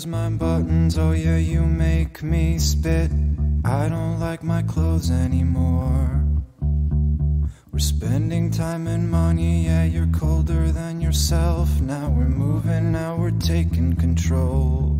close my buttons, oh yeah, you make me spit. I don't like my clothes anymore. We're spending time and money, yeah, you're colder than yourself. Now we're moving, now we're taking control.